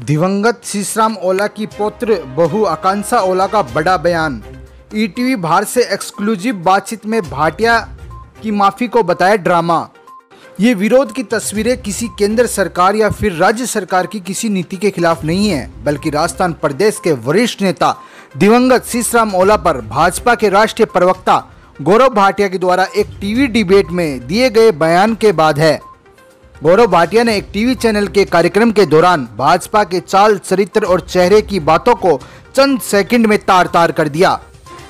दिवंगत शीशराम ओला की पौत्र बहु आकांक्षा ओला का बड़ा बयान। ईटीवी भारत से एक्सक्लूसिव बातचीत में भाटिया की माफ़ी को बताया ड्रामा ये विरोध की तस्वीरें किसी केंद्र सरकार या फिर राज्य सरकार की किसी नीति के खिलाफ नहीं है, बल्कि राजस्थान प्रदेश के वरिष्ठ नेता दिवंगत शीशराम ओला पर भाजपा के राष्ट्रीय प्रवक्ता गौरव भाटिया के द्वारा एक टीवी डिबेट में दिए गए बयान के बाद है। गौरव भाटिया ने एक टीवी चैनल के कार्यक्रम के दौरान भाजपा के चाल चरित्र और चेहरे की बातों को चंद सेकंड में तार तार कर दिया।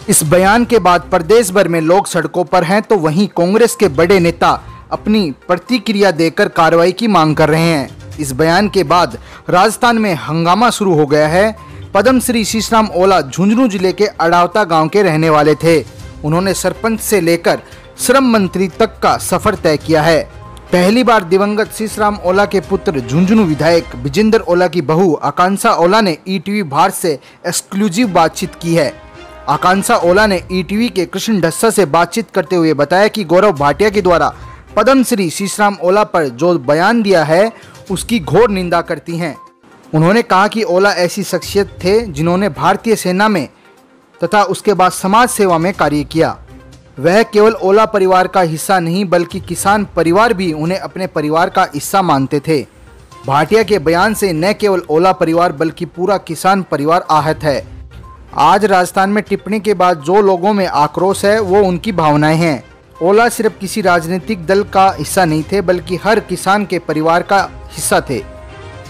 इस बयान के बाद प्रदेश भर में लोग सड़कों पर हैं तो वहीं कांग्रेस के बड़े नेता अपनी प्रतिक्रिया देकर कार्रवाई की मांग कर रहे हैं। इस बयान के बाद राजस्थान में हंगामा शुरू हो गया है। पद्मश्री शीशराम ओला झुंझुनू ज़िले के अड़ावता गाँव के रहने वाले थे। उन्होंने सरपंच से लेकर श्रम मंत्री तक का सफ़र तय किया है। पहली बार दिवंगत शीशराम ओला के पुत्र झुंझुनू विधायक विजेंद्र ओला की बहू आकांक्षा ओला ने ईटीवी भारत से एक्सक्लूसिव बातचीत की है। आकांक्षा ओला ने ईटीवी के कृष्ण ढस्सा से बातचीत करते हुए बताया कि गौरव भाटिया के द्वारा पद्मश्री शीशराम ओला पर जो बयान दिया है, उसकी घोर निंदा करती हैं। उन्होंने कहा कि ओला ऐसी शख्सियत थे जिन्होंने भारतीय सेना में तथा उसके बाद समाज सेवा में कार्य किया। वह केवल ओला परिवार का हिस्सा नहीं, बल्कि किसान परिवार भी उन्हें अपने परिवार का हिस्सा मानते थे। भाटिया के बयान से न केवल ओला परिवार, बल्कि पूरा किसान परिवार आहत है। आज राजस्थान में टिप्पणी के बाद जो लोगों में आक्रोश है, वो उनकी भावनाएँ हैं। ओला सिर्फ़ किसी राजनीतिक दल का हिस्सा नहीं थे, बल्कि हर किसान के परिवार का हिस्सा थे।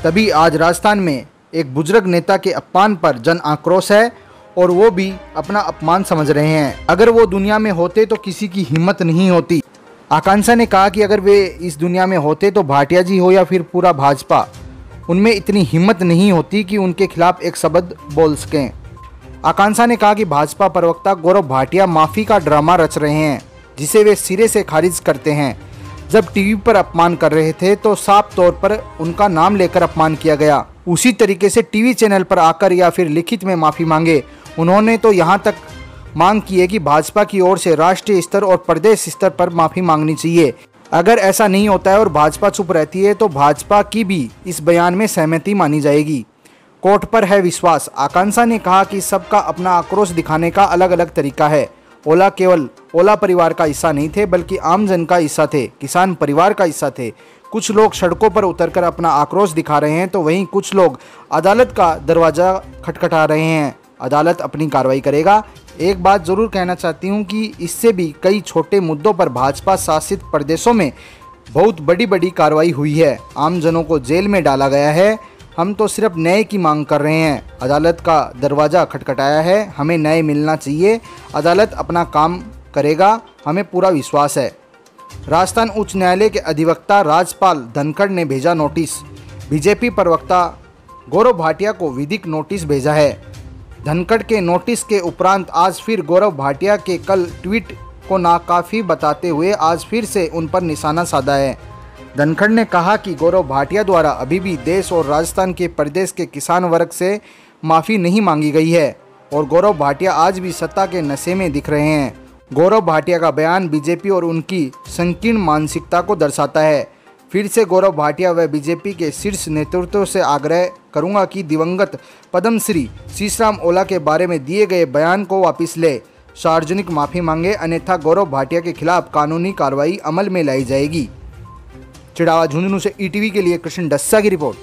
तभी आज राजस्थान में एक बुज़ुर्ग नेता के अपमान पर जन आक्रोश है और वो भी अपना अपमान समझ रहे हैं। अगर वो दुनिया में होते तो किसी की हिम्मत नहीं होती। आकांक्षा ने कहा कि अगर वे इस दुनिया में होते तो भाटिया जी हो या फिर पूरा भाजपा, उनमें इतनी हिम्मत नहीं होती कि उनके खिलाफ एक शब्द बोल सकें। आकांक्षा ने कहा कि भाजपा प्रवक्ता गौरव भाटिया माफ़ी का ड्रामा रच रहे हैं, जिसे वे सिरे से खारिज करते हैं। जब टीवी पर अपमान कर रहे थे तो साफ़ तौर पर उनका नाम लेकर अपमान किया गया। उसी तरीके से टीवी चैनल पर आकर या फिर लिखित में माफ़ी मांगे उन्होंने तो यहाँ तक मांग की है कि भाजपा की ओर से राष्ट्रीय स्तर और प्रदेश स्तर पर माफ़ी मांगनी चाहिए। अगर ऐसा नहीं होता है और भाजपा चुप रहती है तो भाजपा की भी इस बयान में सहमति मानी जाएगी। कोर्ट पर है विश्वास। आकांक्षा ने कहा कि सबका अपना आक्रोश दिखाने का अलग अलग तरीका है। ओला केवल ओला परिवार का हिस्सा नहीं थे, बल्कि आम जन का हिस्सा थे, किसान परिवार का हिस्सा थे। कुछ लोग सड़कों पर उतरकर अपना आक्रोश दिखा रहे हैं तो वहीं कुछ लोग अदालत का दरवाज़ा खटखटा रहे हैं। अदालत अपनी कार्रवाई करेगा। एक बात ज़रूर कहना चाहती हूँ कि इससे भी कई छोटे मुद्दों पर भाजपा शासित प्रदेशों में बहुत बड़ी बड़ी कार्रवाई हुई है। आमजनों को जेल में डाला गया है। हम तो सिर्फ़ न्याय की मांग कर रहे हैं। अदालत का दरवाज़ा खटखटाया है। हमें न्याय मिलना चाहिए। अदालत अपना काम करेगा। हमें पूरा विश्वास है। राजस्थान उच्च न्यायालय के अधिवक्ता राजपाल धनखड़ ने भेजा नोटिस। बीजेपी प्रवक्ता गौरव भाटिया को विधिक नोटिस भेजा है। धनखड़ के नोटिस के उपरांत आज फिर गौरव भाटिया के कल ट्वीट को नाकाफ़ी बताते हुए आज फिर से उन पर निशाना साधा है। धनखड़ ने कहा कि गौरव भाटिया द्वारा अभी भी देश और राजस्थान के प्रदेश के किसान वर्ग से माफ़ी नहीं मांगी गई है और गौरव भाटिया आज भी सत्ता के नशे में दिख रहे हैं। गौरव भाटिया का बयान बीजेपी और उनकी संकीर्ण मानसिकता को दर्शाता है। फिर से गौरव भाटिया व बीजेपी के शीर्ष नेतृत्व से आग्रह करूँगा कि दिवंगत पद्मश्री शीशराम ओला के बारे में दिए गए बयान को वापस ले। सार्वजनिक माफ़ी मांगे, अन्यथा गौरव भाटिया के खिलाफ कानूनी कार्रवाई अमल में लाई जाएगी। चिड़ावा झुंझुनू से ईटीवी के लिए कृष्ण डस्सा की रिपोर्ट।